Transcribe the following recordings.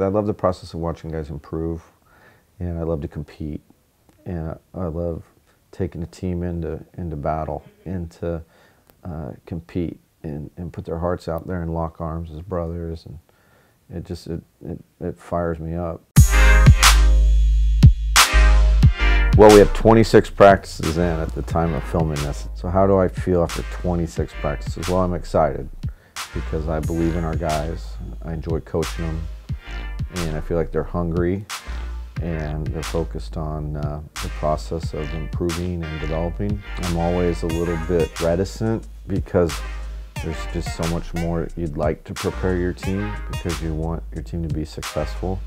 I love the process of watching guys improve, and I love to compete, and I love taking a team into into battle and to uh, compete and, and put their hearts out there and lock arms as brothers, and it just it, it, it fires me up. Well, we have 26 practices in at the time of filming this. So how do I feel after 26 practices? Well, I'm excited because I believe in our guys. I enjoy coaching them, and I feel like they're hungry and they're focused on uh, the process of improving and developing. I'm always a little bit reticent because there's just so much more you'd like to prepare your team because you want your team to be successful.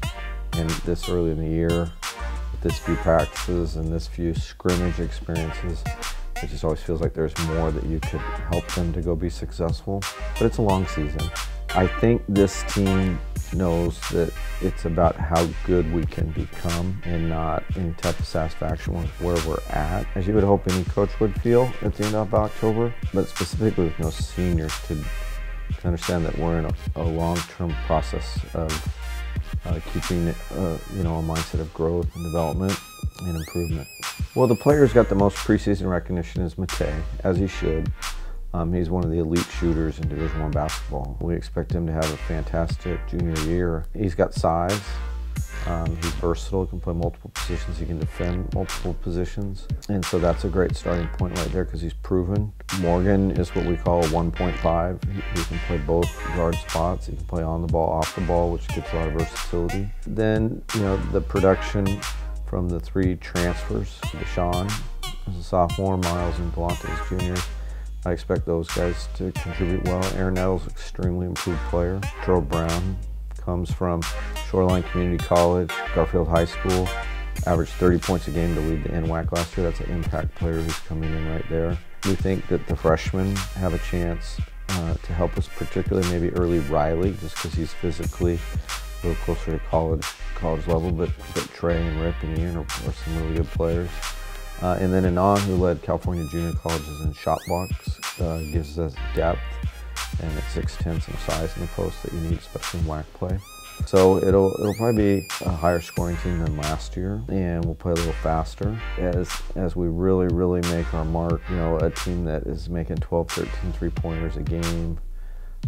And this early in the year, with this few practices and this few scrimmage experiences, it just always feels like there's more that you could help them to go be successful. But it's a long season. I think this team knows that it's about how good we can become and not in type of satisfaction with where we're at, as you would hope any coach would feel at the end of October, but specifically with no seniors to, to understand that we're in a, a long-term process of uh, keeping uh, you know a mindset of growth and development and improvement. Well, the player who's got the most preseason recognition is Matej, as he should. Um, he's one of the elite shooters in Division One basketball. We expect him to have a fantastic junior year. He's got size. Um, he's versatile, can play multiple positions, he can defend multiple positions. And so that's a great starting point right there because he's proven. Morgan is what we call a 1.5. He, can play both guard spots. He can play on the ball, off the ball, which gets a lot of versatility. Then, you know, the production from the three transfers, Deshaun as a sophomore, Miles and Delante as juniors. I expect those guys to contribute well. Aaron Nettles, extremely improved player. Joe Brown comes from Shoreline Community College, Garfield High School. Averaged 30 points a game to lead the NWAC last year. That's an impact player who's coming in right there. We think that the freshmen have a chance uh, to help us, particularly maybe early Riley, just because he's physically a little closer to college college level. But, but Trey and Rip and Ian are, are some really good players. Uh, and then Anon, who led California Junior Colleges in shot blocks, uh, gives us depth and it's six tenths in size in the post that you need, especially in WAC play. So it'll it'll probably be a higher scoring team than last year, and we'll play a little faster as as we really really make our mark. You know, a team that is making 12, 13 three pointers a game,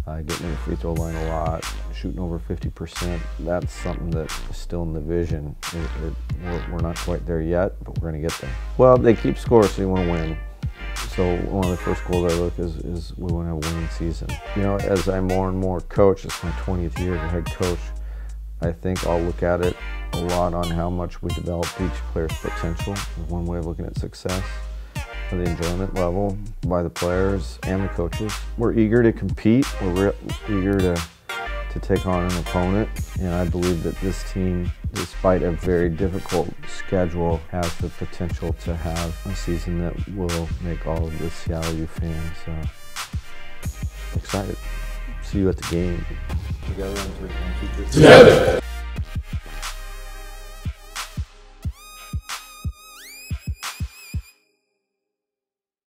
uh, getting to the free throw line a lot, shooting over 50%. That's something that is still in the vision. It, it, we're, we're, not quite there yet, but we're going to get there. Well, they keep score, so you want to win. So one of the first goals I look is, is we want to have a winning season. You know, as I more and more coach, it's my 20th year as a head coach, I think I'll look at it a lot on how much we develop each player's potential. One way of looking at success the enjoyment level by the players and the coaches. We're eager to compete. We're eager to to take on an opponent, and I believe that this team, despite a very difficult schedule, has the potential to have a season that will make all of the Seattle U fans uh, excited. See you at the game. Together on three. Together.